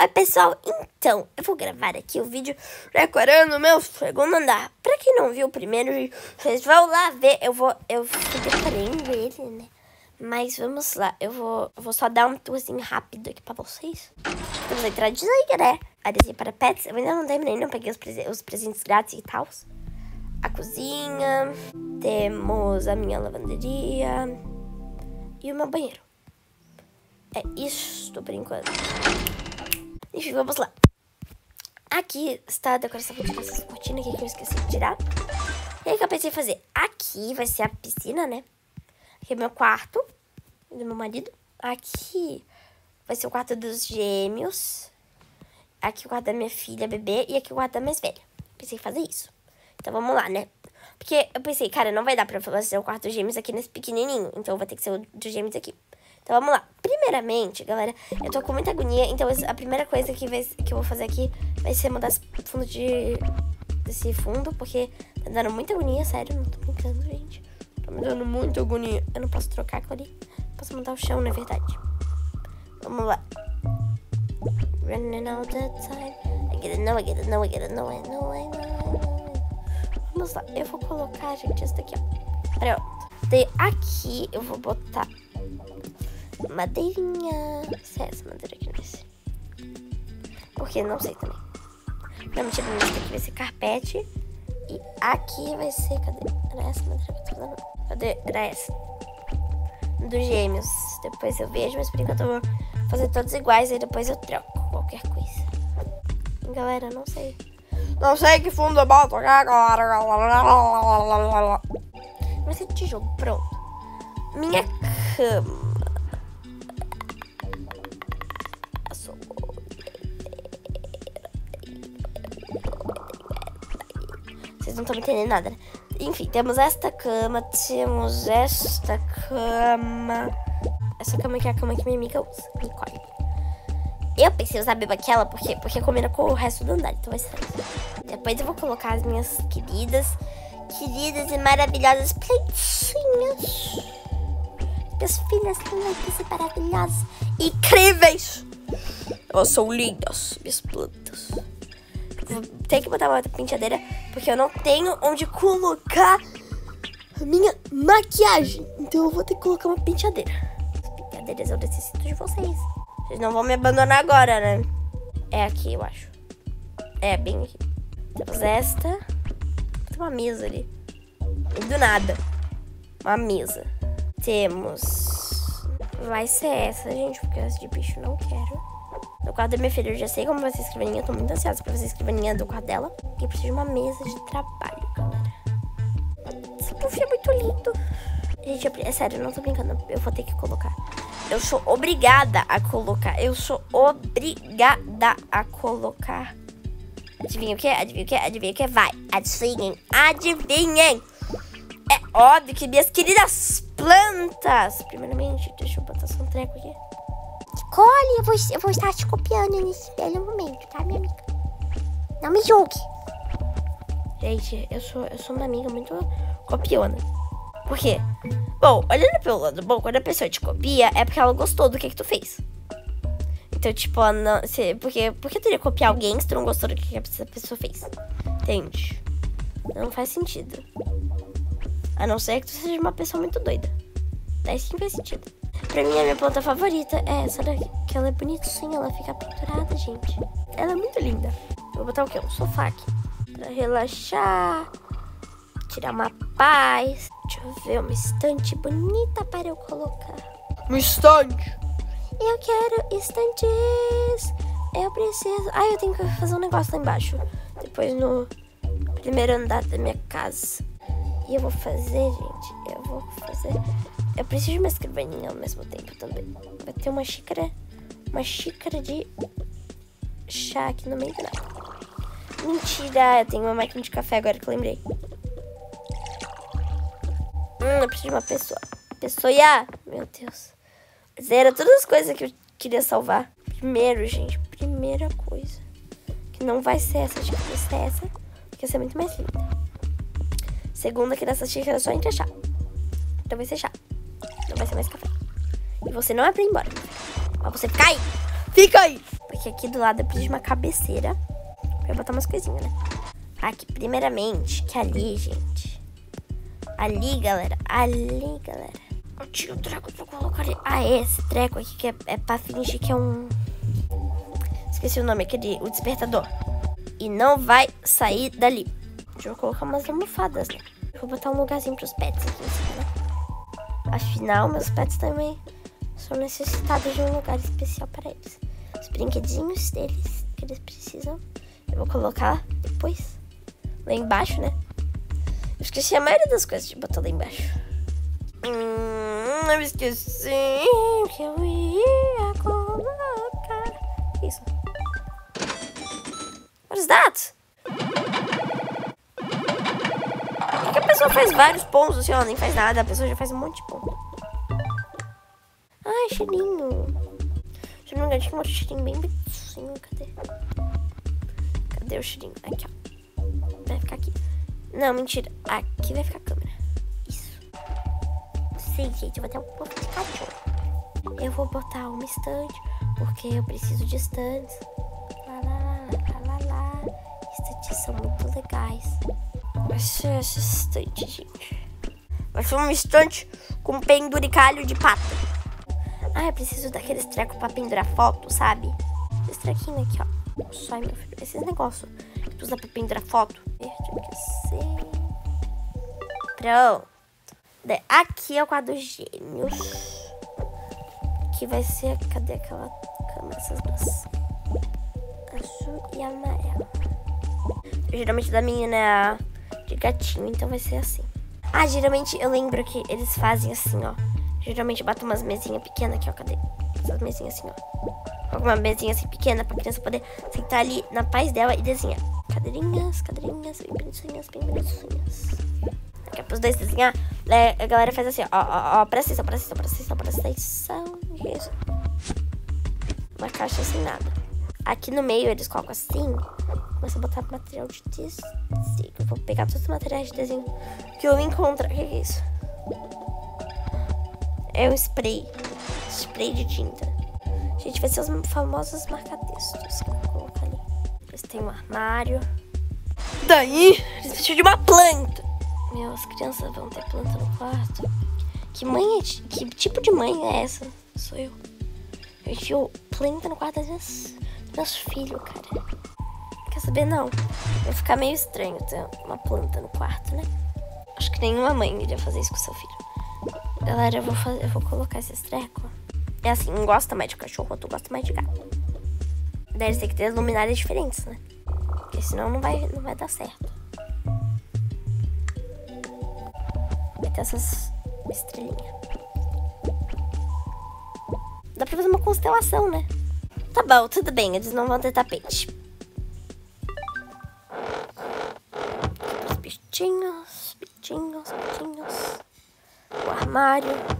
Oi, pessoal, então, eu vou gravar aqui o vídeo decorando o meu segundo andar. Pra quem não viu o primeiro vocês vão lá ver. Eu vou, eu decorando ele, né? Mas vamos lá, eu vou, eu vou só dar um tourzinho rápido aqui pra vocês. Vamos entrar de né? Adesivo para pets. Eu ainda não terminei, não peguei os, os presentes grátis e tal. A cozinha, temos a minha lavanderia e o meu banheiro. É isso por enquanto. Enfim, vamos lá. Aqui está a decoração. Essas cortinas aqui que eu esqueci de tirar. E aí que eu pensei em fazer? Aqui vai ser a piscina, né? Aqui é meu quarto do meu marido. Aqui vai ser o quarto dos gêmeos. Aqui o quarto da minha filha, bebê. E aqui o quarto da mais velha. Pensei em fazer isso. Então vamos lá, né? Porque eu pensei, cara, não vai dar pra fazer o quarto dos gêmeos aqui nesse pequenininho. Então vai ter que ser o dos gêmeos aqui. Então vamos lá. Primeiramente, galera, eu tô com muita agonia, então a primeira coisa que, vai, que eu vou fazer aqui vai ser mudar esse fundo de. desse fundo, porque tá dando muita agonia, sério, não tô brincando, gente. Tá me dando muita agonia. Eu não posso trocar aquilo ali. Posso mudar o chão, na verdade. Vamos lá. Running all the time. I get it, no, I get it, no, I get it, no, I know, I know. Vamos lá. Eu vou colocar, gente, essa daqui, ó. Pronto. Daí aqui eu vou botar madeirinha. Se é essa madeira aqui nesse. Porque não sei também. Não, mentira, nesse aqui vai ser carpete. E aqui vai ser. Cadê? Era essa madeira que eu tô falando? Cadê? Era essa. Dos gêmeos. Depois eu vejo, mas por enquanto eu vou fazer todos iguais. E depois eu troco qualquer coisa. Galera, não sei. Não sei que fundo eu boto agora. Vai ser tijolo, pronto. Minha cama. Vocês não estão entendendo nada, né? Enfim, temos esta cama, temos esta cama. Essa cama aqui é a cama que minha amiga usa, Nicole. Eu pensei em usar a aquela porque, porque combina com o resto do andar, então vai ser Depois eu vou colocar as minhas queridas, queridas e maravilhosas plantinhas. Minhas filhas lindas e maravilhosas, incríveis. Elas são lindas, minhas plantas ter que botar uma penteadeira porque eu não tenho onde colocar a minha maquiagem. Então eu vou ter que colocar uma penteadeira. As penteadeiras eu necessito de vocês. Vocês não vão me abandonar agora, né? É aqui, eu acho. É, bem aqui. Temos esta. Tem uma mesa ali. Do nada. Uma mesa. Temos... Vai ser essa, gente, porque essa de bicho não quero. No quarto da minha filha, eu já sei como vai ser a escrivaninha. Eu tô muito ansiosa pra fazer a escrivaninha do quarto dela. E preciso de uma mesa de trabalho, galera. Esse puff é muito lindo. Gente, eu, é sério, eu não tô brincando. Eu vou ter que colocar. Eu sou obrigada a colocar. Eu sou obrigada a colocar. Adivinha o que? Adivinha o que? Adivinha o que? Vai. Adivinhem. Adivinhem. É óbvio que minhas queridas plantas. Primeiramente, deixa eu botar só um treco aqui. Nicole, eu vou, eu vou estar te copiando nesse belo momento, tá, minha amiga? Não me julgue. Gente, eu sou, eu sou uma amiga muito copiona. Por quê? Bom, olhando pelo lado bom, quando a pessoa te copia, é porque ela gostou do que, que tu fez. Então, tipo, não, se, porque, por que tu iria copiar alguém se tu não gostou do que, que essa pessoa fez? Entende? Não faz sentido. A não ser que tu seja uma pessoa muito doida. Daí sim faz sentido. Pra mim, a minha planta favorita é essa daqui. Que ela é bonitinha, ela fica pendurada, gente. Ela é muito linda. Vou botar o quê? Um sofá aqui. Pra relaxar. Tirar uma paz. Deixa eu ver uma estante bonita para eu colocar. Uma estante? Eu quero estantes. Eu preciso... Ah, eu tenho que fazer um negócio lá embaixo. Depois no primeiro andar da minha casa. E eu vou fazer, gente. Eu vou fazer eu preciso de uma escrivaninha ao mesmo tempo também. Vai ter uma xícara, uma xícara de chá aqui no meio nada. Mentira, eu tenho uma máquina de café agora que eu lembrei. Hum, eu preciso de uma pessoa. Pessoa, meu Deus. Mas era todas as coisas que eu queria salvar. Primeiro, gente, primeira coisa. Que não vai ser essa xícara, vai ser essa. Porque essa é muito mais linda. Segunda, que nessa xícara é só encaixar. Então vai ser chá. Vai ser mais café. E você não é pra ir embora. Mas você fica aí. Fica aí. Porque aqui do lado eu preciso de uma cabeceira pra botar umas coisinhas, né? Aqui, primeiramente, que ali, gente. Ali, galera. Ali, galera. Eu tiro o treco pra colocar ali. Ah, esse treco aqui que é, é pra fingir que é um... Esqueci o nome, aquele... O despertador. E não vai sair dali. Deixa eu colocar umas almofadas, né? Vou botar um lugarzinho pros pets aqui em cima? Afinal, meus pets também são necessitados de um lugar especial para eles. Os brinquedinhos deles que eles precisam. Eu vou colocar depois lá embaixo, né? Eu esqueci a maioria das coisas de botar lá embaixo. Hum, eu esqueci que eu ia colocar. Isso. What is that? Pessoa faz vários pontos assim, ó, nem faz nada. A pessoa já faz um monte de ponto. Ai, cheirinho. Se não me engano, tinha um cheirinho bem bonitinho. Cadê? Cadê o cheirinho? Aqui, ó. Vai ficar aqui. Não, mentira. Aqui vai ficar a câmera. Isso. Sim, gente, eu vou até um pouco de cachorro. Eu vou botar uma estante, porque eu preciso de estantes. Lá, lá, lá, lá, lá. Estantes são muito legais. Vai ser essa estante, gente. Vai ser uma estante com penduricalho de pato. Ah, eu preciso daqueles trecos pra pendurar foto, sabe? Esse trequinho aqui, ó. Só, meu filho. Esses negócios que usa pra pendurar foto. Verde aqui assim. Pronto. Aqui é o quadro gêmeos. Que vai ser. Cadê aquela cama? Essas duas. Azul e amarelo. Geralmente da menina é de gatinho, então vai ser assim. Ah, geralmente eu lembro que eles fazem assim, ó. Geralmente bota umas mesinhas pequenas aqui, ó. Cadê? Essas mesinhas assim, ó. Uma mesinha assim pequena pra criança poder sentar ali na paz dela e desenhar. Cadeirinhas, cadeirinhas, bem bonitinhas, bem bonitinhas. Aqui é pros dois desenhar. Né, a galera faz assim, ó, ó, ó, presta atenção, presta atenção, presta atenção, presta atenção. Isso. Uma caixa sem nada. Aqui no meio eles colocam assim. Começa a botar material de Eu vou pegar todos os materiais de desenho que eu encontro. O que é isso? É um spray. Spray de tinta. Gente, vai ser os famosos marca-textos que eu vou colocar ali. Eles têm um armário. Daí, eles precisam de uma planta. Meu, as crianças vão ter planta no quarto. Que mãe é, Que tipo de mãe é essa? Sou eu. Eu enfio planta no quarto das minhas, dos meus filhos, cara. Quer saber? Não. Vai ficar meio estranho ter uma planta no quarto, né? Acho que nenhuma mãe iria fazer isso com seu filho. Galera, eu vou, fazer, eu vou colocar esses trecos. É assim, um gosta mais de cachorro, outro gosta mais de gato. Eles têm que ter luminárias diferentes, né? Porque senão não vai, não vai dar certo. Vai ter essas estrelinhas. Dá pra fazer uma constelação, né? Tá bom, tudo bem, eles não vão ter tapete. Os bichinhos, bichinhos, bichinhos o armário.